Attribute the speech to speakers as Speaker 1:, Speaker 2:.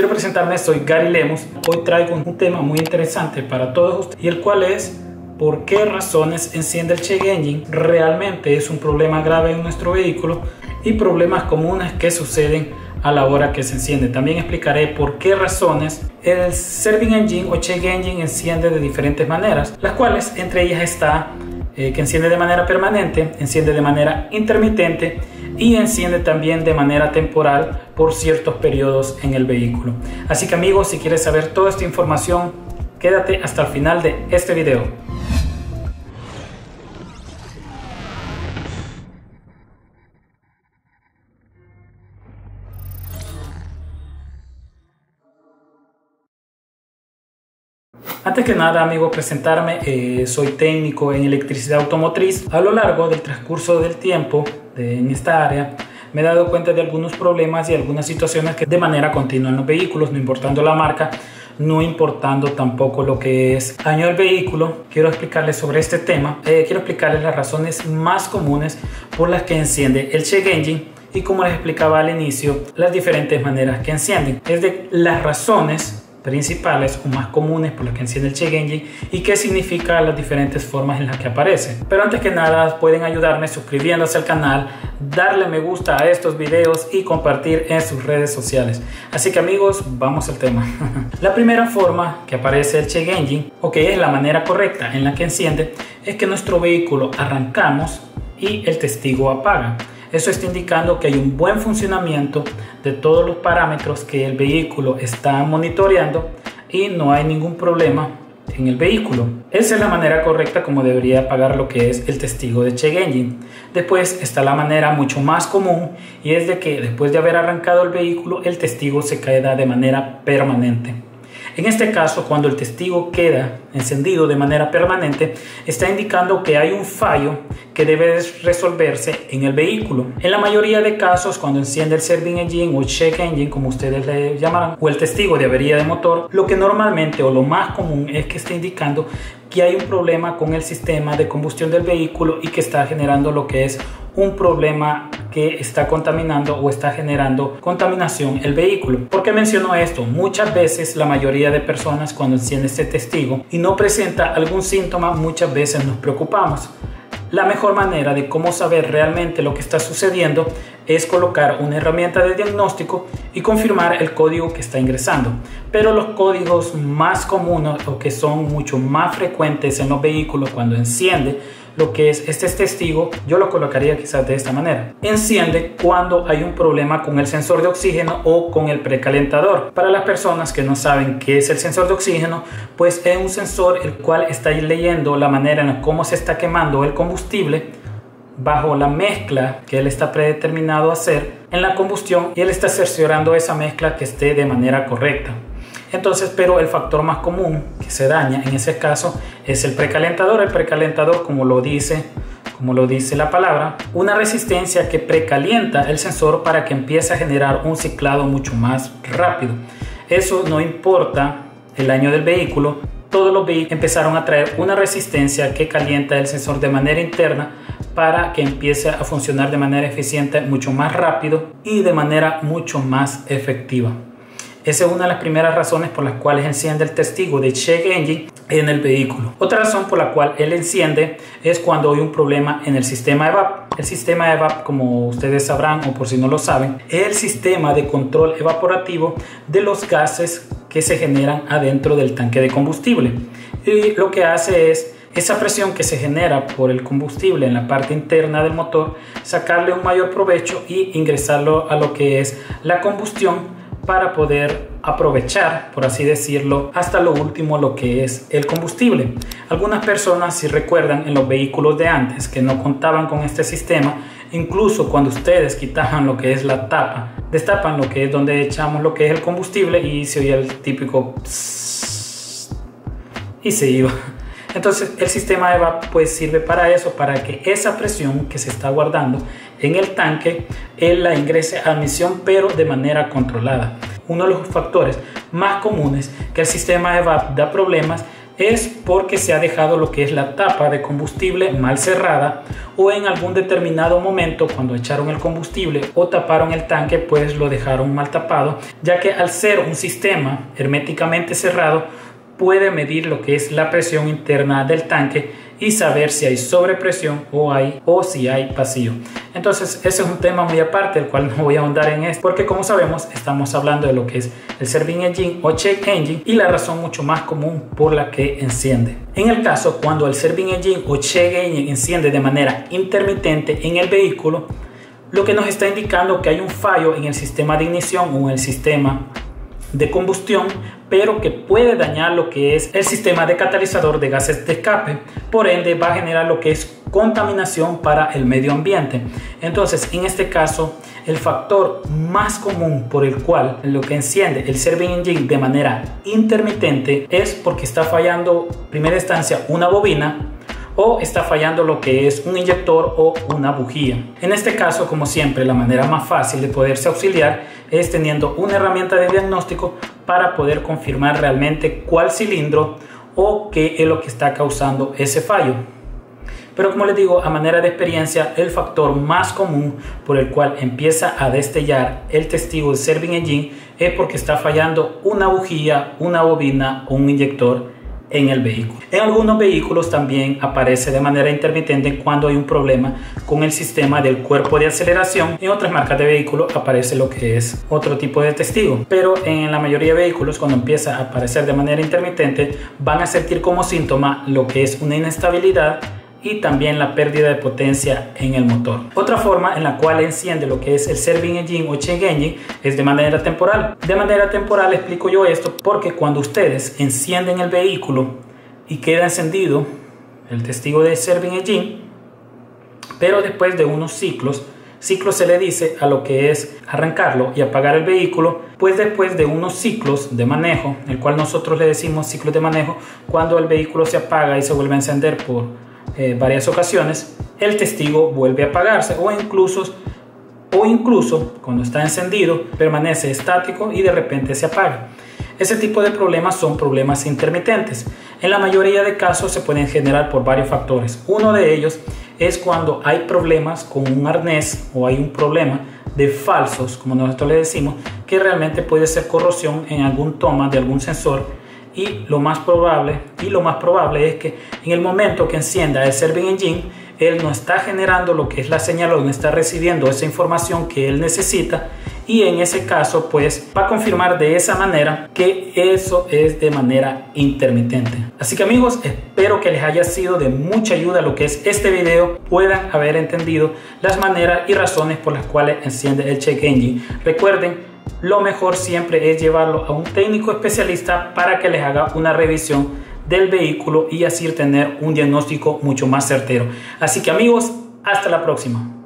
Speaker 1: quiero presentarme, soy Gary Lemos. Hoy traigo un tema muy interesante para todos ustedes y el cual es por qué razones enciende el check engine. Realmente es un problema grave en nuestro vehículo y problemas comunes que suceden a la hora que se enciende. También explicaré por qué razones el serving engine o check engine enciende de diferentes maneras, las cuales entre ellas está eh, que enciende de manera permanente, enciende de manera intermitente y enciende también de manera temporal por ciertos periodos en el vehículo. Así que amigos, si quieres saber toda esta información, quédate hasta el final de este video. Antes que nada, amigo, presentarme, eh, soy técnico en electricidad automotriz. A lo largo del transcurso del tiempo en esta área, me he dado cuenta de algunos problemas y algunas situaciones que de manera continua en los vehículos, no importando la marca, no importando tampoco lo que es año del vehículo. Quiero explicarles sobre este tema. Eh, quiero explicarles las razones más comunes por las que enciende el check engine y como les explicaba al inicio, las diferentes maneras que encienden. Es de las razones principales o más comunes por las que enciende el check engine y qué significa las diferentes formas en las que aparece. Pero antes que nada pueden ayudarme suscribiéndose al canal, darle me gusta a estos videos y compartir en sus redes sociales. Así que amigos, vamos al tema. la primera forma que aparece el check engine o que es la manera correcta en la que enciende es que nuestro vehículo arrancamos y el testigo apaga. Eso está indicando que hay un buen funcionamiento de todos los parámetros que el vehículo está monitoreando y no hay ningún problema en el vehículo. Esa es la manera correcta como debería apagar lo que es el testigo de check. Después está la manera mucho más común y es de que después de haber arrancado el vehículo el testigo se queda de manera permanente. En este caso, cuando el testigo queda encendido de manera permanente, está indicando que hay un fallo que debe resolverse en el vehículo. En la mayoría de casos, cuando enciende el serving engine o check engine, como ustedes le llamarán, o el testigo de avería de motor, lo que normalmente o lo más común es que esté indicando que hay un problema con el sistema de combustión del vehículo y que está generando lo que es un problema que está contaminando o está generando contaminación el vehículo. ¿Por qué menciono esto? Muchas veces la mayoría de personas cuando enciende este testigo y no presenta algún síntoma, muchas veces nos preocupamos. La mejor manera de cómo saber realmente lo que está sucediendo es colocar una herramienta de diagnóstico y confirmar el código que está ingresando. Pero los códigos más comunes o que son mucho más frecuentes en los vehículos cuando enciende lo que es este testigo, yo lo colocaría quizás de esta manera. Enciende cuando hay un problema con el sensor de oxígeno o con el precalentador. Para las personas que no saben qué es el sensor de oxígeno, pues es un sensor el cual está leyendo la manera en cómo se está quemando el combustible bajo la mezcla que él está predeterminado a hacer en la combustión y él está cerciorando esa mezcla que esté de manera correcta. Entonces, pero el factor más común que se daña en ese caso es el precalentador. El precalentador, como lo dice, como lo dice la palabra, una resistencia que precalienta el sensor para que empiece a generar un ciclado mucho más rápido. Eso no importa el año del vehículo, todos los vehículos empezaron a traer una resistencia que calienta el sensor de manera interna para que empiece a funcionar de manera eficiente mucho más rápido y de manera mucho más efectiva. Esa es una de las primeras razones por las cuales enciende el testigo de check engine en el vehículo. Otra razón por la cual él enciende es cuando hay un problema en el sistema EVAP. El sistema EVAP, como ustedes sabrán o por si no lo saben, es el sistema de control evaporativo de los gases que se generan adentro del tanque de combustible. Y lo que hace es esa presión que se genera por el combustible en la parte interna del motor, sacarle un mayor provecho y ingresarlo a lo que es la combustión para poder aprovechar, por así decirlo, hasta lo último lo que es el combustible. Algunas personas, si recuerdan, en los vehículos de antes que no contaban con este sistema, incluso cuando ustedes quitaban lo que es la tapa, destapan lo que es donde echamos lo que es el combustible y se oía el típico y se iba. Entonces el sistema EVAP pues sirve para eso, para que esa presión que se está guardando en el tanque, la ingrese a admisión pero de manera controlada. Uno de los factores más comunes que el sistema EVAP da problemas es porque se ha dejado lo que es la tapa de combustible mal cerrada o en algún determinado momento cuando echaron el combustible o taparon el tanque pues lo dejaron mal tapado ya que al ser un sistema herméticamente cerrado puede medir lo que es la presión interna del tanque y saber si hay sobrepresión o, hay, o si hay vacío. Entonces, ese es un tema muy aparte, el cual no voy a ahondar en esto, porque como sabemos, estamos hablando de lo que es el Serving Engine o Check Engine y la razón mucho más común por la que enciende. En el caso cuando el Serving Engine o Check Engine enciende de manera intermitente en el vehículo, lo que nos está indicando que hay un fallo en el sistema de ignición o en el sistema de combustión, pero que puede dañar lo que es el sistema de catalizador de gases de escape, por ende va a generar lo que es contaminación para el medio ambiente. Entonces, en este caso, el factor más común por el cual lo que enciende el serving engine de manera intermitente es porque está fallando, primera instancia, una bobina o está fallando lo que es un inyector o una bujía. En este caso, como siempre, la manera más fácil de poderse auxiliar es teniendo una herramienta de diagnóstico para poder confirmar realmente cuál cilindro o qué es lo que está causando ese fallo. Pero como les digo, a manera de experiencia, el factor más común por el cual empieza a destellar el testigo de Serving Engine es porque está fallando una bujía, una bobina o un inyector en el vehículo. En algunos vehículos también aparece de manera intermitente cuando hay un problema con el sistema del cuerpo de aceleración. En otras marcas de vehículos aparece lo que es otro tipo de testigo. Pero en la mayoría de vehículos cuando empieza a aparecer de manera intermitente van a sentir como síntoma lo que es una inestabilidad y también la pérdida de potencia en el motor. Otra forma en la cual enciende lo que es el serving engine o check engine es de manera temporal. De manera temporal explico yo esto porque cuando ustedes encienden el vehículo y queda encendido el testigo de serving engine, pero después de unos ciclos, ciclo se le dice a lo que es arrancarlo y apagar el vehículo, pues después de unos ciclos de manejo, el cual nosotros le decimos ciclos de manejo, cuando el vehículo se apaga y se vuelve a encender por eh, varias ocasiones, el testigo vuelve a apagarse o incluso, o incluso cuando está encendido permanece estático y de repente se apaga. Ese tipo de problemas son problemas intermitentes. En la mayoría de casos se pueden generar por varios factores. Uno de ellos es cuando hay problemas con un arnés o hay un problema de falsos, como nosotros le decimos, que realmente puede ser corrosión en algún toma de algún sensor y lo más probable y lo más probable es que en el momento que encienda el Serving Engine él no está generando lo que es la señal o no está recibiendo esa información que él necesita. Y en ese caso pues va a confirmar de esa manera que eso es de manera intermitente. Así que amigos espero que les haya sido de mucha ayuda lo que es este video puedan haber entendido las maneras y razones por las cuales enciende el check engine. Recuerden lo mejor siempre es llevarlo a un técnico especialista para que les haga una revisión del vehículo y así tener un diagnóstico mucho más certero. Así que amigos, hasta la próxima.